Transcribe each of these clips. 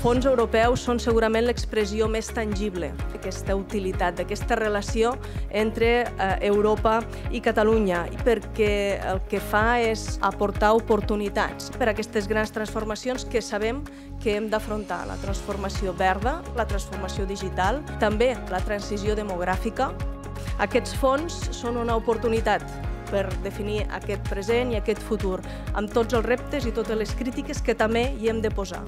fons europeus són segurament l'expressió més tangible d'aquesta utilitat, d'aquesta relació entre eh, Europa i Catalunya, perquè el que fa és aportar oportunitats per a aquestes grans transformacions que sabem que hem d'afrontar, la transformació verda, la transformació digital, també la transició demogràfica. Aquests fons són una oportunitat per definir aquest present i aquest futur, amb tots els reptes i totes les crítiques que també hi hem de posar.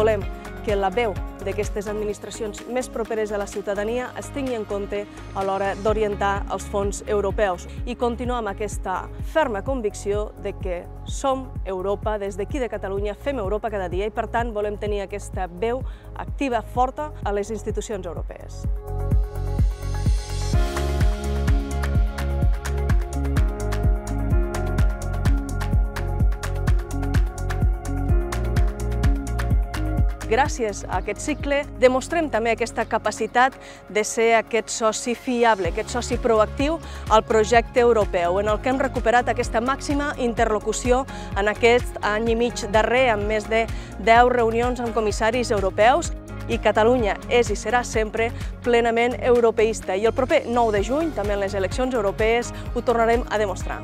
Volem que la veu d'aquestes administracions més properes a la ciutadania es tingui en compte a l'hora d'orientar els fons europeus i continuar amb aquesta ferma convicció de que som Europa, des d'aquí de Catalunya fem Europa cada dia i per tant volem tenir aquesta veu activa, forta a les institucions europees. Gràcies a aquest cicle, demostrem també aquesta capacitat de ser aquest soci fiable, aquest soci proactiu al projecte europeu, en el que hem recuperat aquesta màxima interlocució en aquest any i mig darrer, amb més de 10 reunions amb comissaris europeus, i Catalunya és i serà sempre plenament europeista. I el proper 9 de juny, també en les eleccions europees, ho tornarem a demostrar.